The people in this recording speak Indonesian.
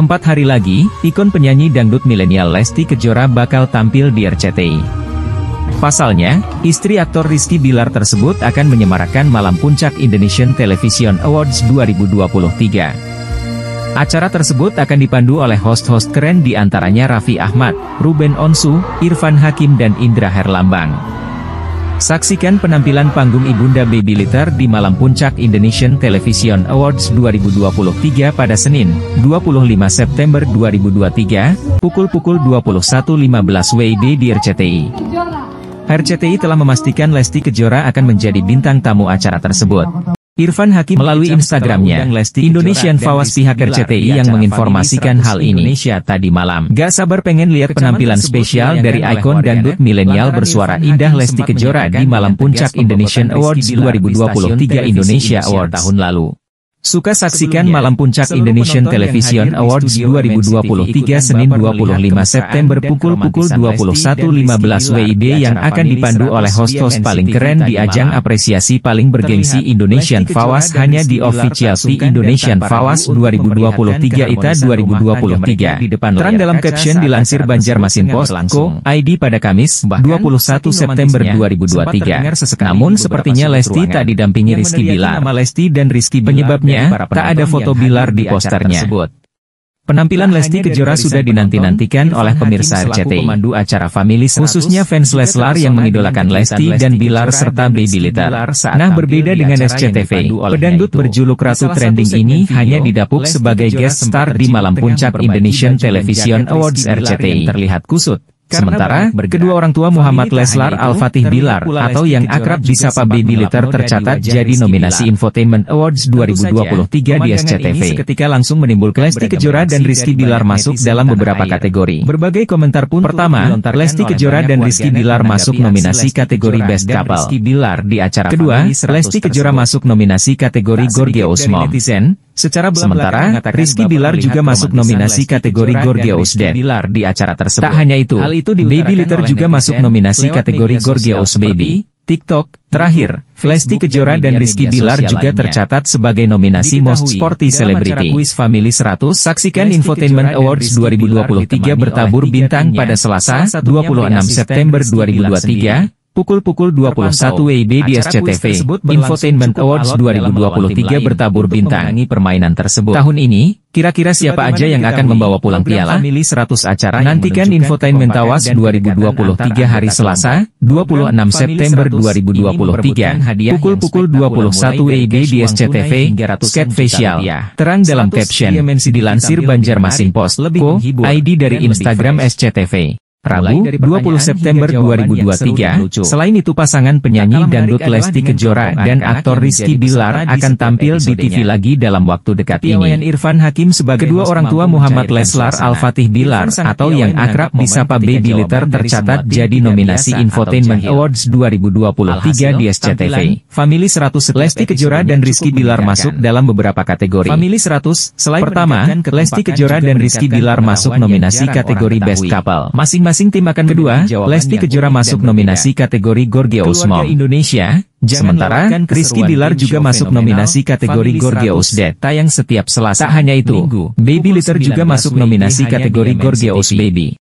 Empat hari lagi, ikon penyanyi dangdut milenial Lesti Kejora bakal tampil di RCTI. Pasalnya, istri aktor Rizky Bilar tersebut akan menyemarakan malam puncak Indonesian Television Awards 2023. Acara tersebut akan dipandu oleh host-host keren di antaranya Raffi Ahmad, Ruben Onsu, Irfan Hakim dan Indra Herlambang. Saksikan penampilan panggung Ibunda Baby Litter di malam puncak Indonesian Television Awards 2023 pada Senin, 25 September 2023, pukul-pukul 21.15 WIB di RCTI. RCTI telah memastikan Lesti Kejora akan menjadi bintang tamu acara tersebut. Irfan Hakim melalui Instagramnya, Indonesian Fawas pihak RCTI yang menginformasikan hal ini Indonesia tadi malam. Gak sabar pengen lihat penampilan spesial dari ikon dangdut milenial bersuara indah Lesti Kejora di malam puncak Indonesian Awards 2023 Indonesia Award tahun lalu. Suka saksikan Malam Puncak Indonesian Television Awards 2023 Senin 25 September pukul-pukul 21.15 WIB yang akan dipandu oleh host-host paling keren di ajang apresiasi paling bergengsi Indonesian Fawas hanya di Official P Indonesian Fawas 2023 ITA 2023. Di depan Terang dalam caption dilansir Banjarmasin Post, Co. ID pada Kamis, 21 September 2023. Namun sepertinya Lesti tak didampingi Rizky Bilar. Nama Lesti dan Rizky penyebabnya Sayangnya, tak ada foto Bilar di posternya. Penampilan Lesti Kejora sudah dinanti-nantikan oleh pemirsa RCTI. Pemandu acara Family khususnya fans Leslar yang mengidolakan Lesti dan Bilar serta Baby Litter. Nah berbeda dengan SCTV, pedangdut berjuluk Ratu Trending ini hanya didapuk sebagai guest star di malam puncak Indonesian Television Awards RCTI. Terlihat kusut. Sementara, kedua orang tua Muhammad Leslar Al-Fatih Bilar, atau yang akrab disapa Baby Litter tercatat jadi nominasi Infotainment Awards 2023 di SCTV. Ketika langsung menimbulkan Lesti Kejora dan Rizky Bilar masuk dalam beberapa kategori. Berbagai komentar pun pertama, Lesti Kejora dan Rizky Bilar masuk nominasi kategori Best Couple. Bilar di acara Kedua, Lesti Kejora masuk nominasi kategori Gorgeous Mom. Secara sementara, Rizky Bilar juga masuk nominasi kategori Gorgeous Dad Bilar di acara tersebut. Tak hanya itu, hal itu Baby Litter juga masuk nominasi kategori Gorgeous Baby. TikTok, terakhir, Lesti Kejora dan Rizky Bilar juga tercatat sebagai nominasi Most Sporty Celebrity. Quiz Family 100 saksikan Infotainment Awards 2023 bertabur bintang pada Selasa, 26 September 2023, Pukul-pukul 21 WIB di SCTV, Infotainment Awards 2023 bertabur bintang permainan tersebut. Tahun ini, kira-kira siapa aja yang akan membawa pulang piala? Family 100 acara Nantikan Infotainment Awards 2023 hari Selasa, 26 September 2023. Pukul-pukul 21 WIB di SCTV, Sket Facial. Terang dalam caption, dilansir Banjarmasin Post, Co, ID dari Instagram SCTV. Rabu, 20 September 2023, selain itu pasangan penyanyi dangdut Lesti Kejora dan aktor Rizky Bilar akan tampil di TV lagi dalam waktu dekat ini. Irfan Hakim sebagai kedua orang tua Muhammad Leslar Al-Fatih Bilar atau yang akrab disapa Baby Litter tercatat jadi nominasi Infotainment Awards 2023 di SCTV. Family 100 Lesti Kejora dan Rizky Bilar masuk dalam beberapa kategori. Family 100, selain pertama, Lesti Kejora dan Rizky Bilar masuk nominasi kategori Best Couple. Masing-masing Masing tim akan kedua, Lesti Kejora masuk nominasi kategori Gorgeous Mom Indonesia, sementara Rizky Bilar juga masuk nominasi kategori Gorgeous Dad tayang setiap Selasa. Tak hanya itu, Baby Litter juga masuk nominasi kategori Gorgeous Baby.